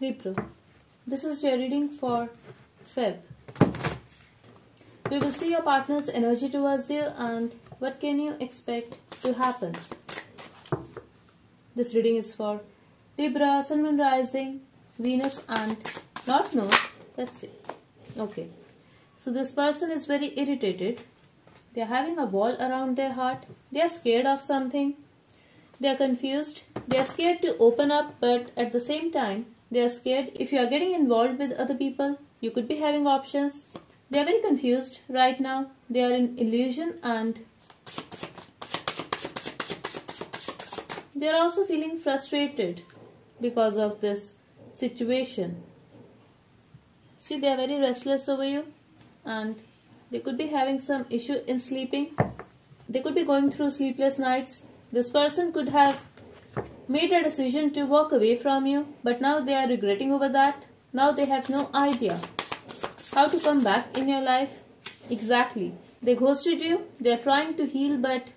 Libra. This is your reading for Feb. We will see your partner's energy towards you and what can you expect to happen. This reading is for Libra, Sun, Moon, Rising, Venus and North Node. Let's see. Okay. So this person is very irritated. They are having a wall around their heart. They are scared of something. They are confused. They are scared to open up but at the same time they are scared if you are getting involved with other people. You could be having options. They are very confused right now. They are in illusion and they are also feeling frustrated because of this situation. See, they are very restless over you and they could be having some issue in sleeping. They could be going through sleepless nights. This person could have made a decision to walk away from you, but now they are regretting over that. Now they have no idea how to come back in your life. Exactly. They ghosted you, they are trying to heal, but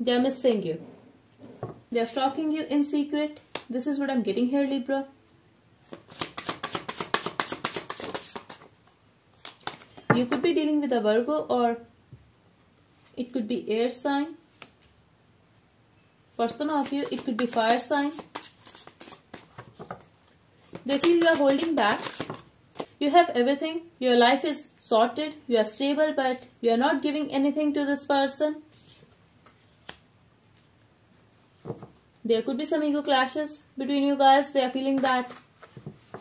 they are missing you. They are stalking you in secret. This is what I'm getting here, Libra. You could be dealing with a Virgo or it could be air sign for some of you, it could be fire sign. They feel you are holding back. You have everything. Your life is sorted. You are stable, but you are not giving anything to this person. There could be some ego clashes between you guys. They are feeling that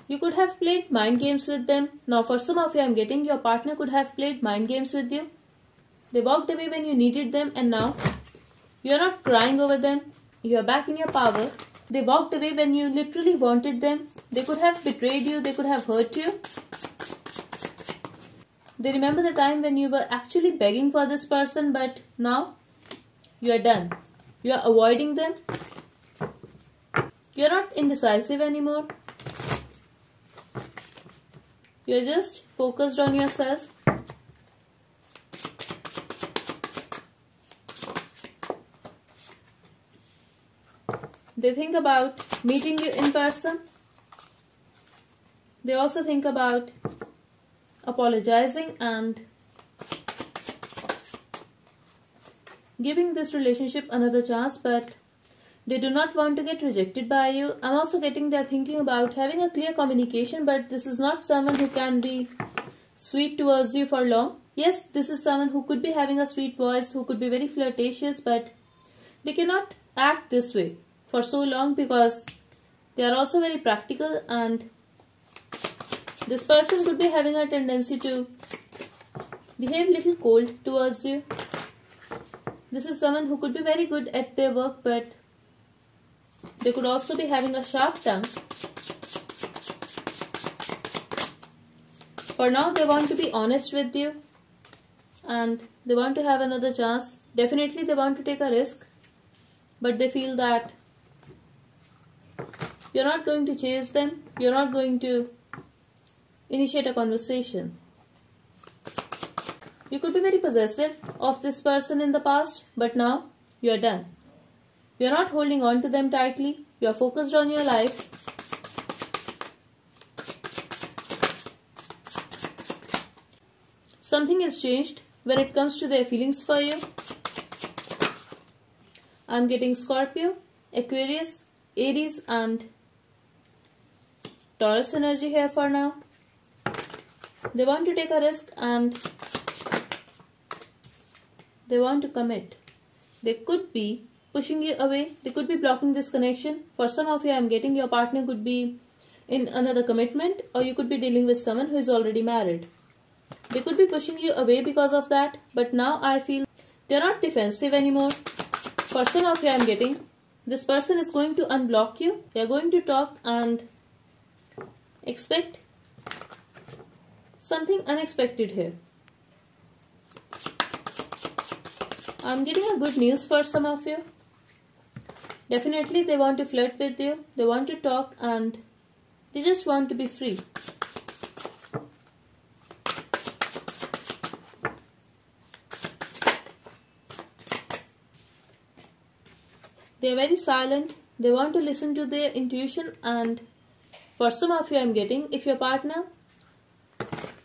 you could have played mind games with them. Now, for some of you, I'm getting your partner could have played mind games with you. They walked away when you needed them, and now you are not crying over them. You are back in your power. They walked away when you literally wanted them. They could have betrayed you. They could have hurt you. They remember the time when you were actually begging for this person, but now you are done. You are avoiding them. You are not indecisive anymore. You are just focused on yourself. They think about meeting you in person. They also think about apologizing and giving this relationship another chance, but they do not want to get rejected by you. I'm also getting they're thinking about having a clear communication, but this is not someone who can be sweet towards you for long. Yes, this is someone who could be having a sweet voice, who could be very flirtatious, but they cannot act this way for so long because they are also very practical and this person could be having a tendency to behave little cold towards you. This is someone who could be very good at their work but they could also be having a sharp tongue. For now they want to be honest with you and they want to have another chance. Definitely they want to take a risk but they feel that you're not going to chase them. You're not going to initiate a conversation. You could be very possessive of this person in the past, but now you're done. You're not holding on to them tightly. You're focused on your life. Something has changed when it comes to their feelings for you. I'm getting Scorpio, Aquarius, Aries and Taurus energy here for now. They want to take a risk and they want to commit. They could be pushing you away. They could be blocking this connection. For some of you, I'm getting your partner could be in another commitment or you could be dealing with someone who is already married. They could be pushing you away because of that. But now I feel they're not defensive anymore. For some of you, I'm getting this person is going to unblock you. They're going to talk and Expect something unexpected here. I'm getting a good news for some of you. Definitely they want to flirt with you, they want to talk and they just want to be free. They are very silent, they want to listen to their intuition and For some of you, I'm getting if your partner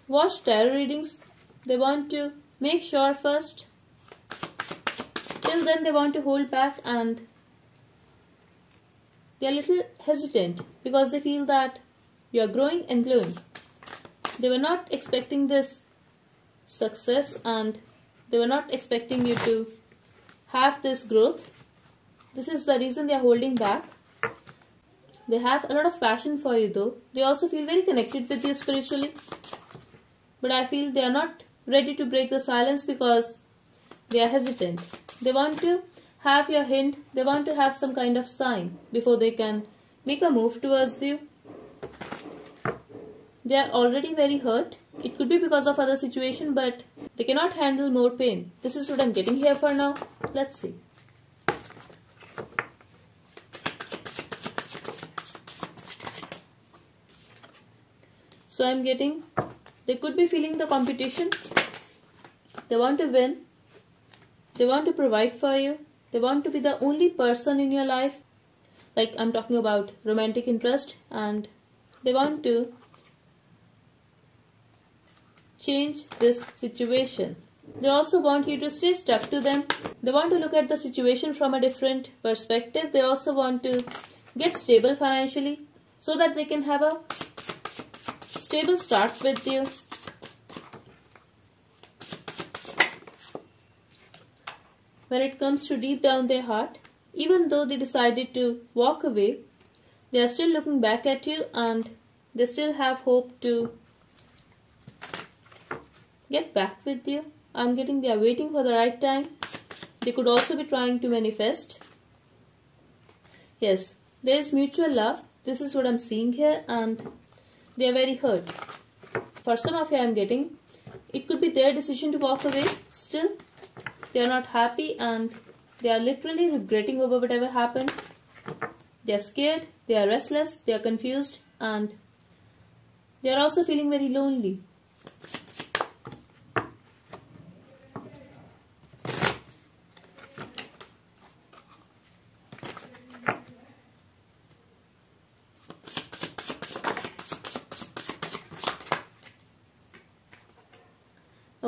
watch tarot readings, they want to make sure first. Till then, they want to hold back and they're a little hesitant because they feel that you're growing and glowing. They were not expecting this success and they were not expecting you to have this growth. This is the reason they are holding back. They have a lot of passion for you though. They also feel very connected with you spiritually. But I feel they are not ready to break the silence because they are hesitant. They want to have your hint, they want to have some kind of sign before they can make a move towards you. They are already very hurt. It could be because of other situation but they cannot handle more pain. This is what I'm getting here for now. Let's see. So I'm getting, they could be feeling the competition. They want to win. They want to provide for you. They want to be the only person in your life. Like I'm talking about romantic interest and they want to change this situation. They also want you to stay stuck to them. They want to look at the situation from a different perspective. They also want to get stable financially so that they can have a stable starts with you. When it comes to deep down their heart, even though they decided to walk away, they are still looking back at you and they still have hope to get back with you. I'm getting they are waiting for the right time. They could also be trying to manifest. Yes, there is mutual love. This is what I'm seeing here and they are very hurt. For some of you I'm getting, it could be their decision to walk away. Still, they are not happy and they are literally regretting over whatever happened. They are scared, they are restless, they are confused and they are also feeling very lonely.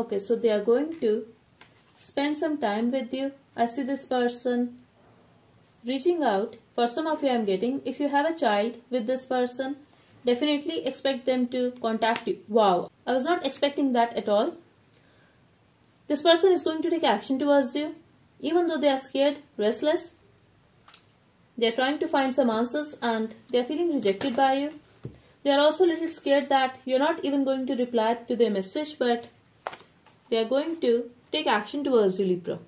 Okay, so they are going to spend some time with you. I see this person reaching out. For some of you, I'm getting if you have a child with this person, definitely expect them to contact you. Wow, I was not expecting that at all. This person is going to take action towards you, even though they are scared, restless. They are trying to find some answers and they are feeling rejected by you. They are also a little scared that you're not even going to reply to their message, but they are going to take action towards you Libra.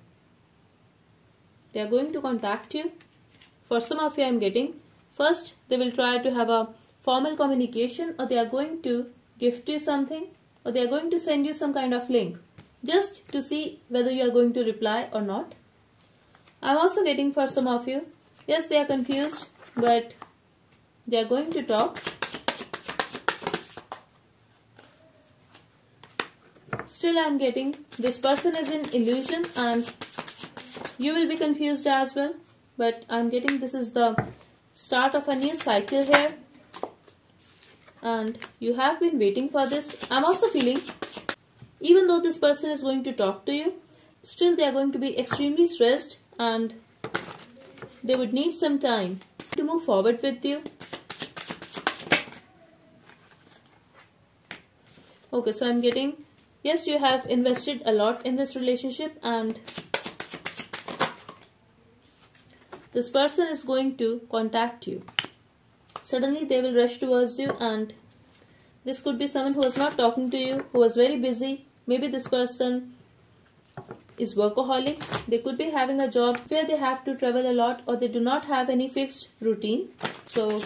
They are going to contact you. For some of you I am getting, first they will try to have a formal communication or they are going to gift you something or they are going to send you some kind of link just to see whether you are going to reply or not. I am also getting for some of you, yes they are confused but they are going to talk Still I'm getting this person is in illusion and you will be confused as well. But I'm getting this is the start of a new cycle here. And you have been waiting for this. I'm also feeling even though this person is going to talk to you, still they are going to be extremely stressed and they would need some time to move forward with you. Okay, so I'm getting yes you have invested a lot in this relationship and this person is going to contact you. Suddenly they will rush towards you and this could be someone who was not talking to you who was very busy. Maybe this person is workaholic. They could be having a job where they have to travel a lot or they do not have any fixed routine. So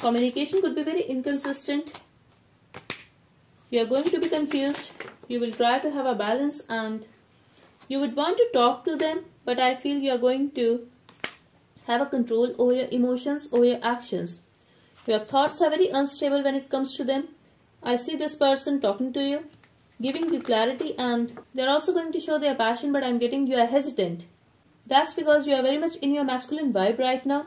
communication could be very inconsistent you are going to be confused you will try to have a balance and you would want to talk to them but I feel you are going to have a control over your emotions over your actions. Your thoughts are very unstable when it comes to them. I see this person talking to you, giving you clarity and they're also going to show their passion but I'm getting you are hesitant. That's because you are very much in your masculine vibe right now.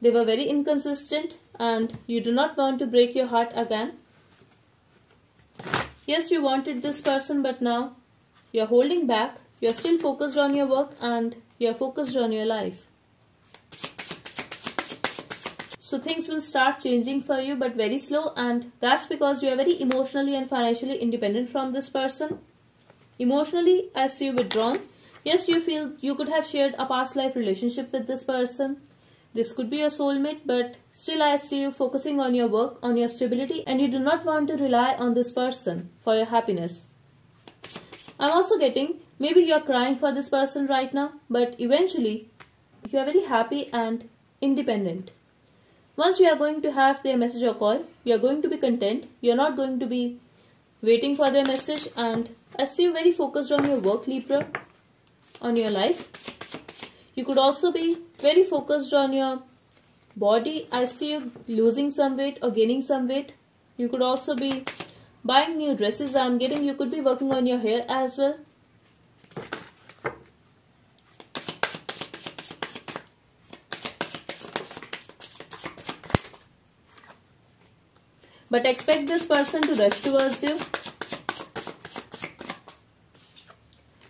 They were very inconsistent and you do not want to break your heart again. Yes, you wanted this person, but now you're holding back. You're still focused on your work and you're focused on your life. So things will start changing for you, but very slow, and that's because you are very emotionally and financially independent from this person. Emotionally, I see you withdrawn. Yes, you feel you could have shared a past life relationship with this person. This could be a soulmate, but still I see you focusing on your work, on your stability, and you do not want to rely on this person for your happiness. I'm also getting maybe you're crying for this person right now, but eventually you are very happy and independent. Once you are going to have their message or call, you are going to be content. You are not going to be waiting for their message and I see you very focused on your work, Libra, on your life. You could also be very focused on your body. I see you losing some weight or gaining some weight. You could also be buying new dresses. I'm getting you could be working on your hair as well. But expect this person to rush towards you.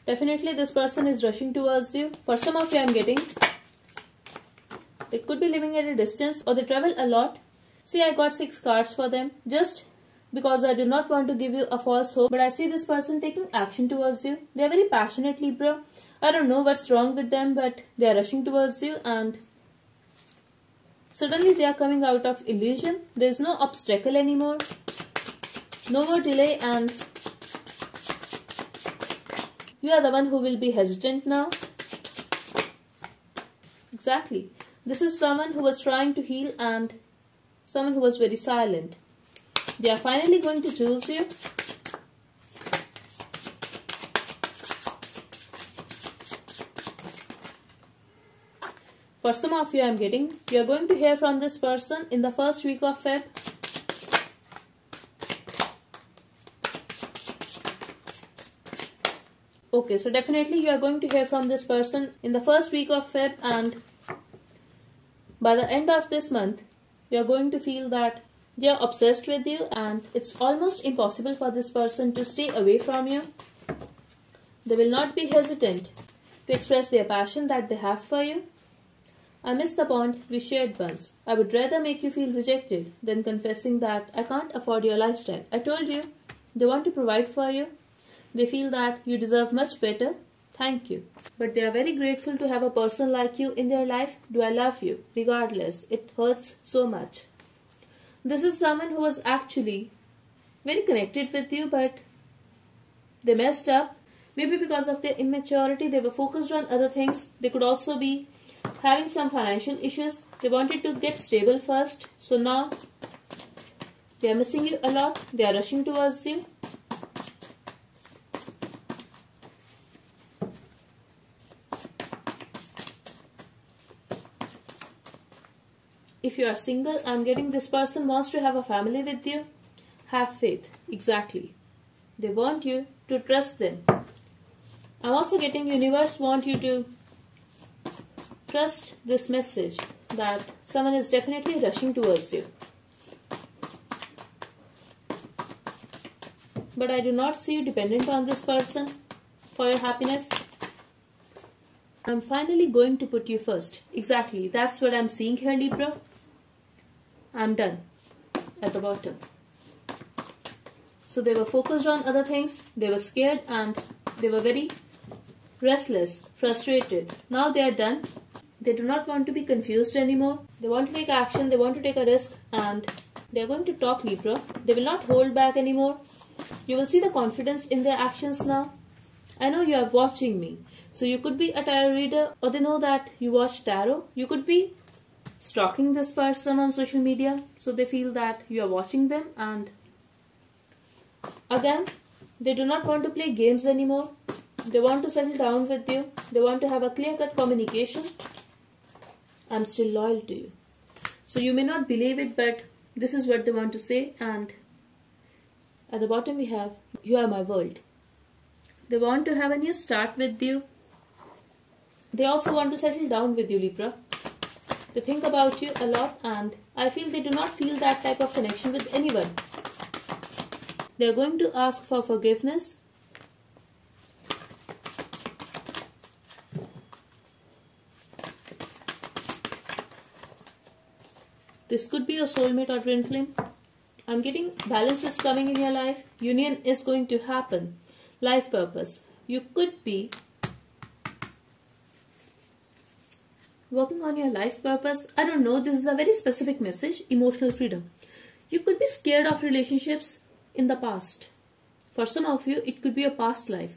Definitely this person is rushing towards you. For some of you I'm getting. They could be living at a distance or they travel a lot. See I got 6 cards for them. Just because I do not want to give you a false hope. But I see this person taking action towards you. They are very passionate Libra. I don't know what's wrong with them but they are rushing towards you and Suddenly they are coming out of illusion. There is no obstacle anymore. No more delay and you are the one who will be hesitant now. Exactly. This is someone who was trying to heal and someone who was very silent. They are finally going to choose you For some of you I'm getting, you are going to hear from this person in the first week of Feb. Okay, so definitely you are going to hear from this person in the first week of Feb and by the end of this month, you are going to feel that they are obsessed with you and it's almost impossible for this person to stay away from you. They will not be hesitant to express their passion that they have for you I miss the bond we shared once. I would rather make you feel rejected than confessing that I can't afford your lifestyle. I told you they want to provide for you. They feel that you deserve much better. Thank you. But they are very grateful to have a person like you in their life. Do I love you? Regardless, it hurts so much. This is someone who was actually very connected with you, but they messed up. Maybe because of their immaturity, they were focused on other things. They could also be having some financial issues. They wanted to get stable first. So now they are missing you a lot. They are rushing towards you. If you are single, I'm getting this person wants to have a family with you. Have faith. Exactly. They want you to trust them. I'm also getting universe want you to Trust this message that someone is definitely rushing towards you. But I do not see you dependent on this person for your happiness. I'm finally going to put you first. Exactly, that's what I'm seeing here, Libra. I'm done at the bottom. So they were focused on other things, they were scared and they were very restless, frustrated. Now they are done they do not want to be confused anymore. They want to take action, they want to take a risk, and they are going to talk Libra. They will not hold back anymore. You will see the confidence in their actions now. I know you are watching me. So you could be a tarot reader or they know that you watch tarot. You could be stalking this person on social media. So they feel that you are watching them and again, they do not want to play games anymore. They want to settle down with you. They want to have a clear-cut communication I'm still loyal to you. So you may not believe it, but this is what they want to say. And at the bottom we have, you are my world. They want to have a new start with you. They also want to settle down with you, Libra. They think about you a lot and I feel they do not feel that type of connection with anyone. They are going to ask for forgiveness. This could be a soulmate or twin flame. I'm getting balance is coming in your life. Union is going to happen. Life purpose. You could be working on your life purpose. I don't know. This is a very specific message. Emotional freedom. You could be scared of relationships in the past. For some of you, it could be a past life.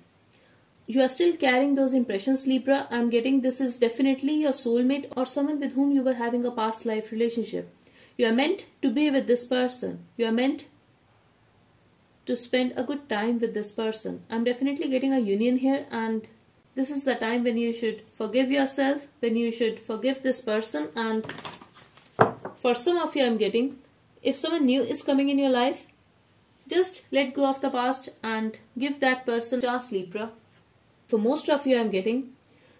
You are still carrying those impressions, Libra. I'm getting this is definitely your soulmate or someone with whom you were having a past life relationship. You are meant to be with this person. You are meant to spend a good time with this person. I'm definitely getting a union here and this is the time when you should forgive yourself, when you should forgive this person and for some of you I'm getting, if someone new is coming in your life, just let go of the past and give that person a chance Libra. For most of you I'm getting,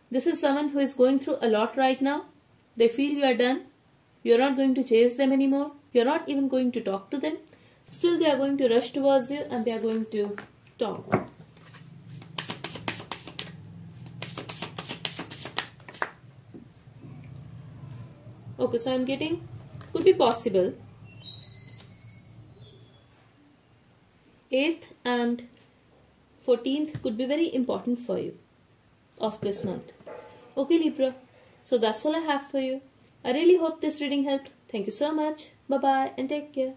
this is someone who is going through a lot right now. They feel you are done. You're not going to chase them anymore. You're not even going to talk to them. Still they are going to rush towards you and they are going to talk. Okay, so I'm getting, could be possible. 8th and 14th could be very important for you of this month. Okay, Libra. So that's all I have for you. I really hope this reading helped. Thank you so much. Bye bye and take care.